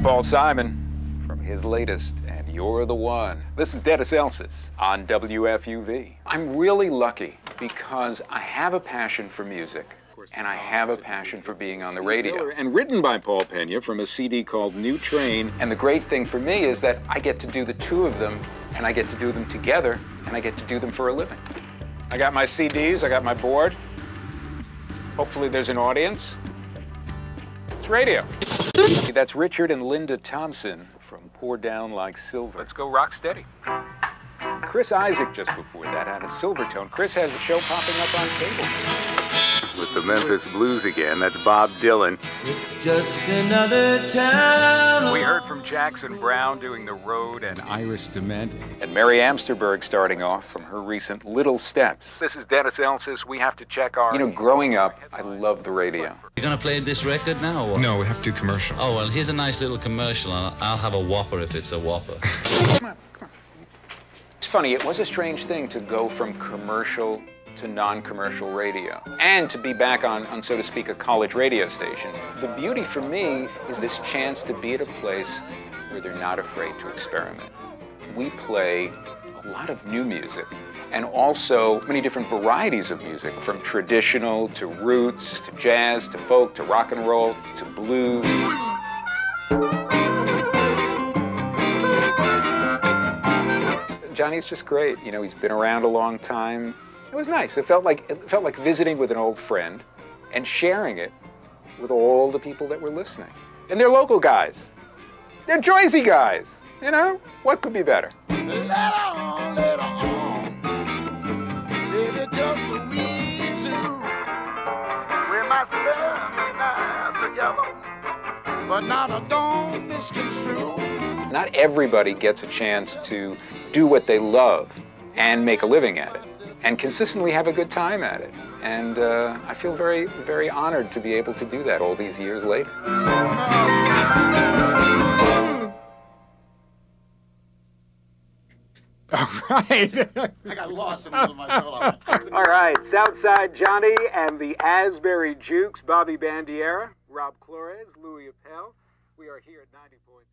That's Paul Simon from his latest, and you're the one. This is Dennis Elsas on WFUV. I'm really lucky because I have a passion for music. And I have a passion for being on the radio. And written by Paul Pena from a CD called New Train. And the great thing for me is that I get to do the two of them, and I get to do them together, and I get to do them for a living. I got my CDs, I got my board. Hopefully, there's an audience. Radio. That's Richard and Linda Thompson from Pour Down Like Silver. Let's go rock steady. Chris Isaak just before that had a Silvertone. Chris has a show popping up on cable with the Memphis Blues again. That's Bob Dylan. It's just another town. We heard from Jackson Browne doing The Road and Iris DeMent. And Mary Amsterberg starting off from her recent Little Steps. This is Dennis Elsas. We have to check our. You know, growing up, I loved the radio. You're gonna play this record now? Or? No, we have to do commercial. Oh well, here's a nice little commercial, and I'll have a Whopper if it's a Whopper. come on, come on. It's funny. It was a strange thing to go from commercial to non-commercial radio and to be back on, on, so to speak, a college radio station. The beauty for me is this chance to be at a place where they're not afraid to experiment. We play a lot of new music and also many different varieties of music from traditional to roots to jazz to folk to rock and roll to blues. Johnny's just great. You know, he's been around a long time. It was nice. It felt like it felt like visiting with an old friend and sharing it with all the people that were listening. And they're local guys. They're Jersey guys. You know, what could be better? Later on, later on, baby, just we two, we must spend together, but not a don't misconstrue. Not everybody gets a chance to do what they love and make a living at it and consistently have a good time at it. And uh, I feel very, very honored to be able to do that all these years later. All right. I got lost in the of my solo. All right, Southside Johnny and the Asbury Jukes, Bobby Bandiera, Rob Flores, Louis Appel. We are here at 90 points.